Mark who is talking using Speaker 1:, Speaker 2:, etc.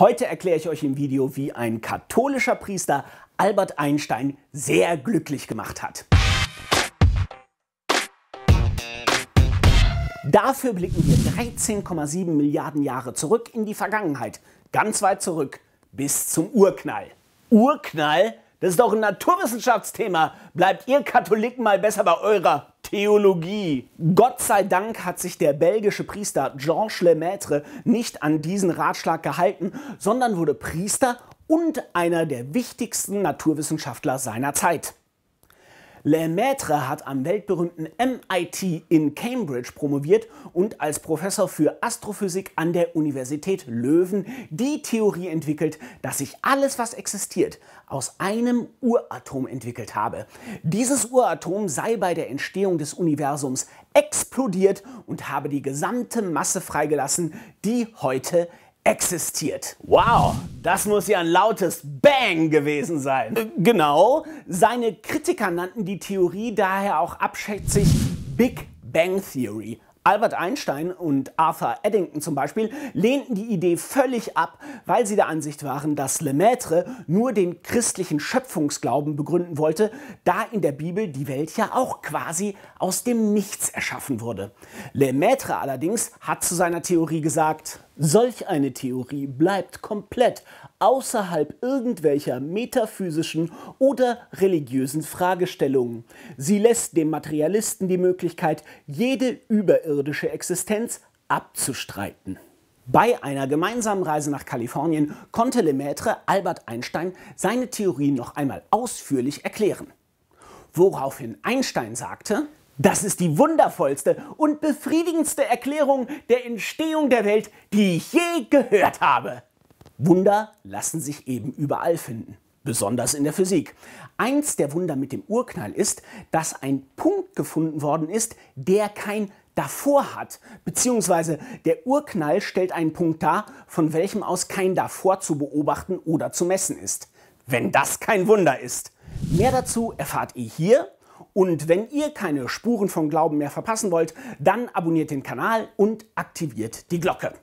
Speaker 1: Heute erkläre ich euch im Video, wie ein katholischer Priester Albert Einstein sehr glücklich gemacht hat. Dafür blicken wir 13,7 Milliarden Jahre zurück in die Vergangenheit, ganz weit zurück, bis zum Urknall. Urknall? Das ist doch ein Naturwissenschaftsthema. Bleibt ihr Katholiken mal besser bei eurer Theologie. Gott sei Dank hat sich der belgische Priester Georges Lemaitre nicht an diesen Ratschlag gehalten, sondern wurde Priester und einer der wichtigsten Naturwissenschaftler seiner Zeit. Lemaitre hat am weltberühmten MIT in Cambridge promoviert und als Professor für Astrophysik an der Universität Löwen die Theorie entwickelt, dass sich alles, was existiert, aus einem Uratom entwickelt habe. Dieses Uratom sei bei der Entstehung des Universums explodiert und habe die gesamte Masse freigelassen, die heute existiert. Wow, das muss ja ein lautes Bang gewesen sein. Äh, genau, seine Kritiker nannten die Theorie daher auch abschätzig Big Bang Theory, Albert Einstein und Arthur Eddington zum Beispiel lehnten die Idee völlig ab, weil sie der Ansicht waren, dass Lemaitre nur den christlichen Schöpfungsglauben begründen wollte, da in der Bibel die Welt ja auch quasi aus dem Nichts erschaffen wurde. Lemaitre allerdings hat zu seiner Theorie gesagt, solch eine Theorie bleibt komplett außerhalb irgendwelcher metaphysischen oder religiösen Fragestellungen. Sie lässt dem Materialisten die Möglichkeit, jede überirdische Existenz abzustreiten. Bei einer gemeinsamen Reise nach Kalifornien konnte Lemaitre Albert Einstein seine Theorie noch einmal ausführlich erklären. Woraufhin Einstein sagte, das ist die wundervollste und befriedigendste Erklärung der Entstehung der Welt, die ich je gehört habe. Wunder lassen sich eben überall finden, besonders in der Physik. Eins der Wunder mit dem Urknall ist, dass ein Punkt gefunden worden ist, der kein davor hat, beziehungsweise der Urknall stellt einen Punkt dar, von welchem aus kein davor zu beobachten oder zu messen ist. Wenn das kein Wunder ist. Mehr dazu erfahrt ihr hier und wenn ihr keine Spuren vom Glauben mehr verpassen wollt, dann abonniert den Kanal und aktiviert die Glocke.